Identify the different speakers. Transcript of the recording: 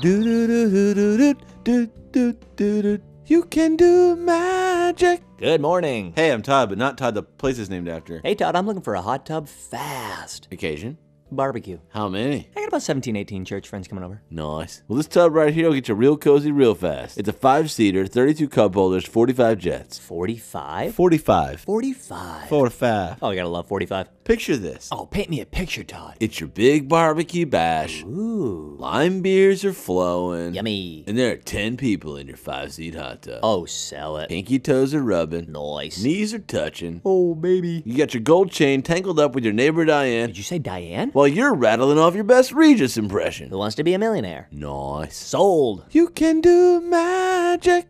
Speaker 1: Do do do do do do do do. do. You can do magic.
Speaker 2: Good morning.
Speaker 1: Hey, I'm Todd, but not Todd the place is named after.
Speaker 2: Hey, Todd, I'm looking for a hot tub fast.
Speaker 1: Occasion?
Speaker 2: Barbecue.
Speaker 1: How many?
Speaker 2: I got about 17, 18 church friends coming over.
Speaker 1: Nice. Well, this tub right here will get you real cozy real fast. It's a five seater, 32 cup holders, 45 jets.
Speaker 2: 45?
Speaker 1: 45.
Speaker 2: 45.
Speaker 1: 45.
Speaker 2: Oh, you gotta love 45.
Speaker 1: Picture this.
Speaker 2: Oh, paint me a picture, Todd.
Speaker 1: It's your big barbecue bash.
Speaker 2: Ooh. Ooh.
Speaker 1: Lime beers are flowing.
Speaker 2: Yummy.
Speaker 1: And there are 10 people in your five seat hot tub.
Speaker 2: Oh, sell it.
Speaker 1: Pinky toes are rubbing.
Speaker 2: Nice.
Speaker 1: Knees are touching.
Speaker 2: Oh, baby.
Speaker 1: You got your gold chain tangled up with your neighbor Diane
Speaker 2: Did you say Diane?
Speaker 1: while you're rattling off your best Regis impression.
Speaker 2: Who wants to be a millionaire?
Speaker 1: Nice.
Speaker 2: Sold.
Speaker 1: You can do magic.